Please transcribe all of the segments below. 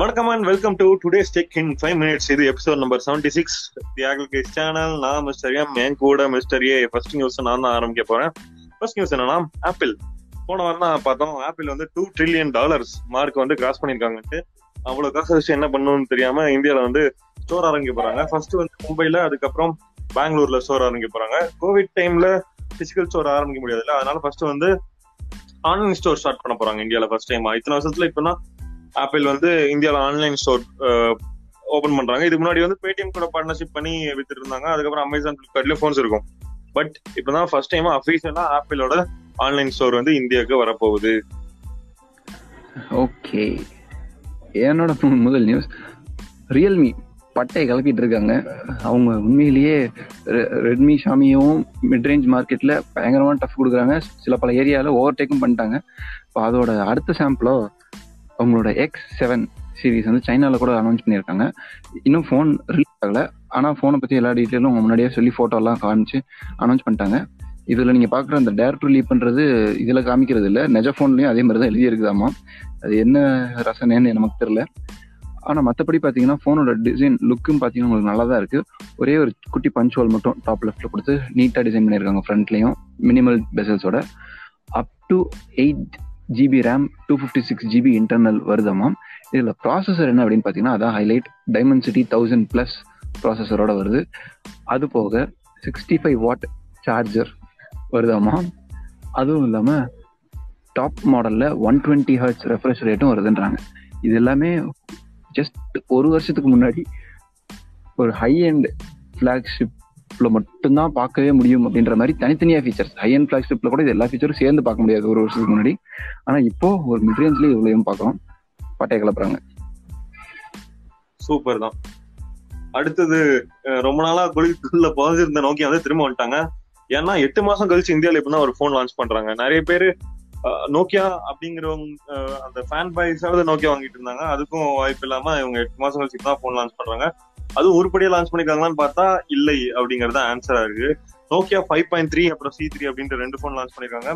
வணக்கம் and welcome to today's tech in five minutes இது episode number seventy six Thiyagesh channel நான் mister M N கூட mister ஏ first news நான் தான் ஆரம்பிக்க போறேன். ஃபர்ஸ்ட் நியூஸ் என்னன்னா ஆப்பிள் போன வாரம் தான் பார்த்தோம். ஆப்பிள் வந்து டூ ட்ரில்லியன் டாலர்ஸ் மார்க் வந்து கிராஸ் பண்ணியிருக்காங்கன்ட்டு. அவ்வளோ காசு வச்சு என்ன பண்ணணும்னு தெரியாம இந்தியாவில் வந்து ஸ்டோர் ஆரம்பிக்க போறாங்க. ஃபர்ஸ்ட் வந்து மும்பையில் அதுக்கப்புறம் பெங்களூர்ல ஸ்டோர் ஆரம்பிக்க போறாங்க. கோவிட் டைம்ல பிசிக்கல் ஸ்டோர் ஆரம்பிக்க முடியாதுல்ல. அதனால ஃபர்ஸ்ட் வந்து ஆன்லைன் ஸ்டோர் ஸ்டார்ட் பண்ண போறாங்க இந்தியால ஃபர்ஸ்ட் டைம் இத்தனை வருஷத்துல இப்பதான் ஆப்பிள் வந்து இந்தியாவில் ஆன்லைன் ஸ்டோர் ஓபன் பண்றாங்க. இதுக்கு முன்னாடி வந்து பேடிஎம் கூட பார்ட்னர்ஷிப் பண்ணி வித்துட்டு இருந்தாங்க. அதுக்கப்புறம் அமேசான் பிளிப்கார்ட்லயும் ஃபோன்ஸ் இருக்கும். பட் இப்பதான் ஃபர்ஸ்ட் டைம் அஃபீஷியலா ஆப்பிளோட ஆன்லைன் ஸ்டோர் வந்து இந்தியாவுக்கு வரப்போகுது. ஓகே என்னோட முதல் நியூஸ் ரியல்மி பட்டை கிளப்பிட்டு இருக்காங்க. அவங்க உண்மையிலேயே ரெட்மி ஷாமியும் மிட்ரேஞ்ச் மார்க்கெட்ல பயங்கரமான டஃப் கொடுக்குறாங்க. சில பல ஏரியாவில் ஓவர் டேக்கும் பண்ணிட்டாங்க. இப்போ அதோட அடுத்த சாம்பிளோ அவங்களோட எக்ஸ் செவன் சீரிஸ் வந்து சைனால கூட அனௌன்ஸ் பண்ணியிருக்காங்க. இன்னும் ஃபோன் ரிலீஸ் ஆகல. ஆனால் ஃபோனை பற்றி எல்லா டீட்டெயிலும் அவங்க முன்னாடியே சொல்லி ஃபோட்டோலாம் காமிச்சு அனௌன்ஸ் பண்ணிட்டாங்க. இதில் நீங்கள் பார்க்குற அந்த டேர் டு லீப்ன்றது இதில் காமிக்கிறது இல்லை. நெஜ ஃபோன்லேயும் அதே மாதிரி தான் எழுதியிருக்குதாமா? அது என்ன ரசனைன்னு நமக்கு தெரியல. ஆனால் மற்றபடி பார்த்தீங்கன்னா ஃபோனோட டிசைன் லுக்கும் பார்த்தீங்கன்னா உங்களுக்கு நல்லா தான் இருக்குது ஒரே ஒரு குட்டி பஞ்ச் ஹோல் மட்டும் டாப் லெஃப்ட்டில் கொடுத்து நீட்டாக டிசைன் பண்ணியிருக்காங்க ஃப்ரண்ட்லேயும் minimal பெசல்ஸோட up to eight GB RAM two fifty six GB internal வருதாமா இதில் ப்ராசஸர் என்ன அப்படின்னு பார்த்தீங்கன்னா அதான் ஹைலைட் டைமென்சிட்டி தௌசண்ட் ப்ளஸ் ப்ராசஸரோட வருது. அது போக சிக்ஸ்டி ஃபைவ் வாட் சார்ஜர் வருதாமா அதுவும் இல்லாமல் டாப் மாடலில் ஒன் டுவெண்ட்டி ஹர்ட்ஸ் ரெஃப்ரெஷ் ரேட்டும் வருதுன்றாங்க. இது எல்லாமே ஜஸ்ட் ஒரு வருஷத்துக்கு முன்னாடி ஒரு ஹை அண்ட் ஃபிளாக்ஷிப்ல மட்டும்தான் பார்க்கவே முடியும் அப்படின்ற மாதிரி தனித்தனியா ஃபீச்சர்ஸ் ஹை அண்ட் ஃப்ளாக்ஷிப்பில் கூட இது எல்லா ஃபீச்சரும் சேர்ந்து பார்க்க முடியாது ஒரு வருஷத்துக்கு முன்னாடி. ஆனா இப்போ ஒரு மிட்ரேஞ்ச்லேயே இவ்வளோயும் பார்க்குறோம். பட்டையை கிளப்புறாங்க சூப்பர் தான். அடுத்தது ரொம்ப நாளா குளிக்குள்ள புதஞ்சிருந்த நோக்கி வந்து திரும்ப வந்துட்டாங்க. ஏன்னா எட்டு மாசம் கழிச்சு இந்தியாவில இப்பதான் ஒரு போன் லான்ச் பண்றாங்க. நிறைய பேர் நோக்கியா அப்படிங்கிறவங்க அந்த ஃபேன் பாய்ஸாவது நோக்கியா வாங்கிட்டு இருந்தாங்க. அதுக்கும் வாய்ப்பு இல்லாம இவங்க எட்டு மாசம் கழிச்சு தான் போன் லான்ச் பண்றாங்க. அதுவும் உருப்படியா லான்ச் பண்ணிருக்காங்களான்னு பார்த்தா இல்லை அப்படிங்கறது ஆன்சரா இருக்கு. நோக்கியா ஃபைவ் பாயிண்ட் த்ரீ அப்புறம் சி த்ரீ அப்படின்ற ரெண்டு போன் லான்ச் பண்ணிருக்காங்க.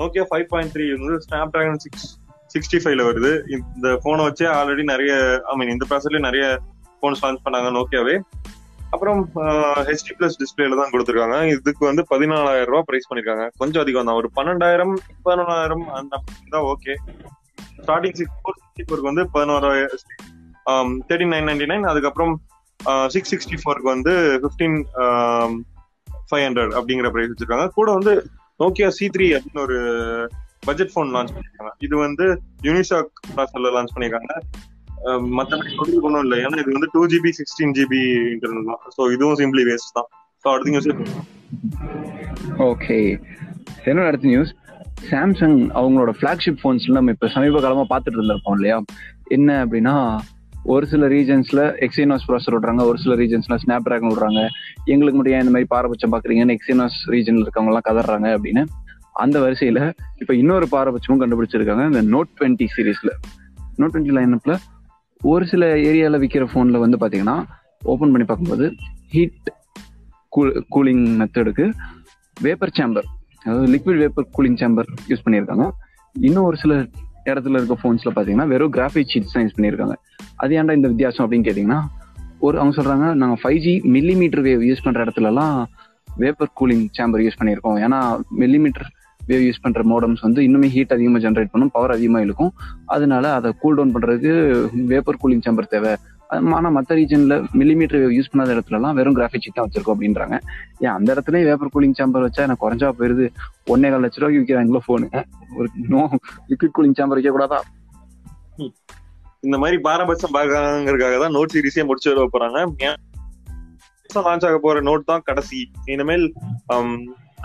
நோக்கியா ஃபைவ் பாயிண்ட் த்ரீ வந்து ஸ்னாப் டிராகன் சிக்ஸ் சிக்ஸ்டி ஃபைவ்ல வருது. இந்த போனை வச்சே ஆல்ரெடி நிறைய ஐ மீன் இந்த ப்ராசர்லயும் நிறைய போன்ஸ் லான்ச் பண்ணாங்க நோக்கியாவே அப்புறம் ஹெச்டி பிளஸ் டிஸ்பிளேல தான் கொடுத்துருக்காங்க. இதுக்கு வந்து பதினாலாயிரம் ரூபாய் பிரைஸ் பண்ணிருக்காங்க. கொஞ்சம் அதிகம் தான். ஒரு பன்னெண்டாயிரம் பதினொன்றாயிரம் அந்த தான் okay starting six four sixty ஃபோருக்கு வந்து பதினோராயிரம் தேர்ட்டி நைன் நைன்டி நைன் அதுக்கப்புறம் சிக்ஸ் சிக்ஸ்டி ஃபோருக்கு வந்து ஃபிஃப்டீன் ஃபைவ் ஹண்ட்ரட் அப்படிங்கிற ப்ரைஸ் வச்சிருக்காங்க. கூட வந்து நோக்கியா சி த்ரீ அப்படின்னு ஒரு பட்ஜெட் ஃபோன் லான்ச் பண்ணியிருக்காங்க இது வந்து யூனிசாக் ப்ராசர்ல லான்ச் பண்ணியிருக்காங்க மற்றபடி சொல்றதுக்கு ஒன்றும் இல்லை. ஏன்னா இது வந்து two GB sixteen GB internal தான். ஸோ இதுவும் சிம்பிளி வேஸ்ட் தான். ஸோ அடுத்த நியூஸ் ஓகே என்னோட அடுத்த நியூஸ் சாம்சங் அவங்களோட ஃபிளாக்ஷிப் ஃபோன்ஸ் நம்ம இப்போ சமீப காலமாக பார்த்துட்டு இருந்திருப்போம் இல்லையா? என்ன அப்படின்னா ஒரு சில ரீஜன்ஸ்ல எக்ஸினாஸ் ப்ராசர் விடுறாங்க ஒரு சில ரீஜன்ஸ்ல ஸ்னாப் டிராகன் விடுறாங்க. எங்களுக்கு மட்டும் ஏன் இந்த மாதிரி பாரபட்சம் பாக்குறீங்கன்னு எக்ஸினாஸ் ரீஜன்ல இருக்கவங்க எல்லாம் கதறாங்க அப்படின்னு அந்த வரிசையில இப்ப இன்னொரு பாரபட்சமும் கண்டுபிடிச்சிருக்காங்க இந்த நோட் டுவெண்ட்டி சீரீஸ்ல நோட் டுவெண்ட்டி லைனப்ல ஒரு சில ஏரியால விற்கிற போன்ல வந்து பாத்தீங்கன்னா ஓபன் பண்ணி பார்க்கும்போது ஹீட் கூலிங் மெத்தடுக்கு வேப்பர் சேம்பர் அதாவது liquid vapour cooling chamber use பண்ணியிருக்காங்க. இன்னும் ஒரு சில இடத்துல இருக்க ஃபோன்ஸ்ல பாத்தீங்கன்னா வெறும் கிராஃபிக் ஷீட்ஸ் தான் யூஸ் பண்ணியிருக்காங்க. அது ஏன்டா இந்த வித்தியாசம் அப்படின்னு கேட்டீங்கன்னா ஒரு அவங்க சொல்றாங்க நாங்க five G millimetre wave use பண்ற இடத்துலலாம் வேப்பர் கூலிங் சேம்பர் யூஸ் பண்ணியிருக்கோம். ஏன்னா மில்லிமீட்டர் வேவ் யூஸ் பண்ற மோடம்ஸ் வந்து இன்னுமே ஹீட் அதிகமாக ஜென்ரேட் பண்ணும் பவர் அதிகமாக இருக்கும் அதனால அதை கூல் டவுன் பண்றதுக்கு வேப்பர் கூலிங் சேம்பர் தேவை. ஆனால் மற்ற ரீஜனில் மில்லிமீட்டர் வேவ் யூஸ் பண்ணாத இடத்துலலாம் வெறும் கிராஃபிக் சீட் தான் வச்சிருக்கோம் அப்படின்றாங்க. ஏன் அந்த இடத்துல வேப்பர் கூலிங் சேம்பர் வச்சா எனக்கு குறைஞ்சா போயிருது. ஒன்னே கால் லட்ச ரூபாய்க்கு விற்கிறாங்களோ ஃபோனு ஒரு நோ லிக்விட் கூலிங் சேம்பர் வைக்க கூடாதா? இந்த மாதிரி பாரபட்சம் பார்க்கறதுக்காக தான் நோட் சீரிஸே முடிச்சு வர போறாங்க. லான்ச் ஆக போற நோட் தான் கடைசி. இனிமேல் um,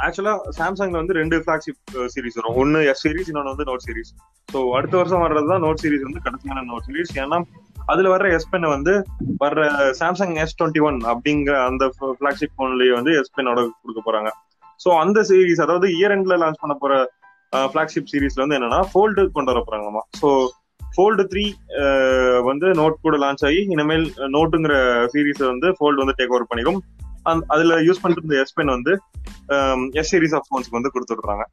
ஆக்சுவலா சாம்சங்ல வந்து ரெண்டு ஃபிளாக்ஷிப் சீரிஸ் uh, வரும். ஒன்னு எஸ் சீரிஸ் இன்னொன்று வந்து நோட் சீரிஸ் ஸோ அடுத்த வருஷம் வர்றது தான் நோட் சீரிஸ் வந்து கடைசியான நோட் சீரிஸ் ஏன்னா அதுல வர்ற எஸ் பென் வந்து வர்ற சாம்சங் எஸ் டுவெண்ட்டி ஒன் அப்படிங்கிற அந்த பிளாக்ஷிப் போன்லயே வந்து எஸ் பென்னோட கொடுக்க போறாங்க. ஸோ அந்த சீரிஸ் அதாவது இயர் எண்ட்ல லான்ச் பண்ண போற பிளாக்ஷிப் சீரிஸ்ல வந்து என்னன்னா ஃபோல்டு கொண்டு வர போறாங்களாமா ஸோ ஃபோல்டு த்ரீ வந்து நோட் கூட லான்ச் ஆகி இனிமேல் நோட்டுங்கிற சீரீஸ் வந்து ஃபோல்டு வந்து டேக் ஓவர் பண்ணிடும் அதுல யூஸ் பண்ணிட்டு இருந்த எஸ் பென் வந்து எஸ் சீரிஸ் ஆஃப் ஃபோன்ஸ்க்கு வந்து கொடுத்துடுறாங்க.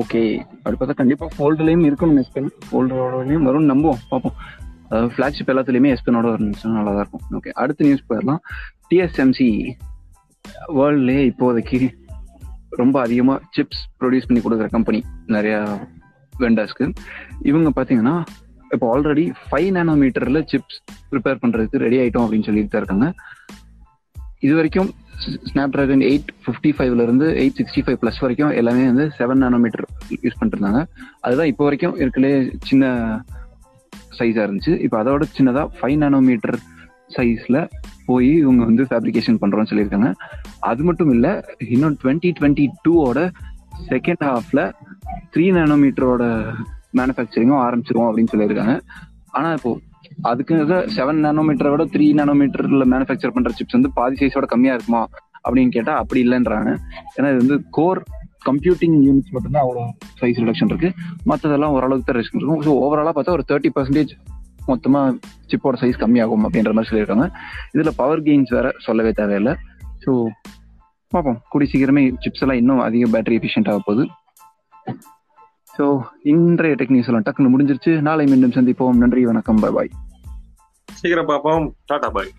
ஓகே அப்படி பார்த்தா கண்டிப்பா ஃபோல்டர்லயும் இருக்கணும் எஸ்பென் ஃபோல்டரோடலையும் வரும்னு நம்புவோம். பார்ப்போம். அதாவது ஃபிளாக்ஷிப் எல்லாத்துலயுமே எஸ்பெனோட இருந்துச்சுன்னா நல்லா தான் இருக்கும். ஓகே அடுத்த நியூஸ் போயிடலாம். டிஎஸ்எம்சி வேர்ல்ட்லயே இப்போதைக்கு ரொம்ப அதிகமாக சிப்ஸ் ப்ரொடியூஸ் பண்ணி கொடுக்குற கம்பெனி நிறையா வெண்டர்ஸ்க்கு இவங்க பார்த்தீங்கன்னா இப்போ ஆல்ரெடி ஃபைவ் நேனோமீட்டரில் சிப்ஸ் ப்ரிப்பேர் பண்ணுறதுக்கு ரெடி ஆயிட்டோம் அப்படின்னு சொல்லிட்டு தான் இருக்காங்க. இது வரைக்கும் ஸ்னாப் ட்ராகன் எயிட் ஃபிஃப்டி ஃபைவ்ல இருந்து எயிட் சிக்ஸ்டி ஃபைவ் ப்ளஸ் வரைக்கும் எல்லாமே வந்து செவன் நானோமீட்டர் யூஸ் பண்ணிட்டு இருந்தாங்க அதுதான் இப்போ வரைக்கும் இருக்கலே சின்ன சைஸா இருந்துச்சு. இப்போ அதோட சின்னதா ஃபைவ் நானோமீட்டர் சைஸ்ல போய் இவங்க வந்து ஃபேப்ரிகேஷன் பண்றோம்னு சொல்லியிருக்காங்க. அது மட்டும் இல்ல இன்னும் டுவெண்ட்டி டுவெண்ட்டி டூவோட செகண்ட் ஹாஃப்ல த்ரீ நானோமீட்டரோட மேனுஃபேக்சரிங்கும் ஆரம்பிச்சிருவோம் அப்படின்னு சொல்லியிருக்காங்க. ஆனா இப்போ அதுக்கு செவன் நானோமீட்டரை விட த்ரீ நானோமீட்டர்ல மேனுஃபேக்சர் பண்ற சிப்ஸ் வந்து பாதி சைஸோட கம்மியா இருக்குமா அப்படின்னு கேட்டா அப்படி இல்லைன்றாங்க. ஏன்னா இது வந்து கோர் கம்ப்யூட்டிங் யூனிட்ஸ் மட்டும்தான் அவ்வளோ சைஸ் ரிடக்ஷன் இருக்கு. மற்றதெல்லாம் ஓரளவுக்கு தான் ரிஸ்க் இருக்கும். ஸோ ஓவராலாக பார்த்தா ஒரு தேர்ட்டி பர்சன்டேஜ் மொத்தமாக சிப்போட சைஸ் கம்மியாகும் அப்படின்ற மாதிரி சொல்லியிருக்காங்க. இதில் பவர் கெயின்ஸ் வேற சொல்லவே தேவையில்லை. ஸோ பார்ப்போம். கூடி சீக்கிரமே சிப்ஸ் எல்லாம் இன்னும் அதிக பேட்டரி எஃபிஷியன்ட் ஆக போகுது. ஸோ இன்றைய டெக்னிக்ஸ் எல்லாம் டக்குன்னு முடிஞ்சிருச்சு. நாளை மீண்டும் சந்திப்போம். நன்றி வணக்கம். பாய் பாய் சீக்கிரம் பார்ப்போம் டாடா பாய்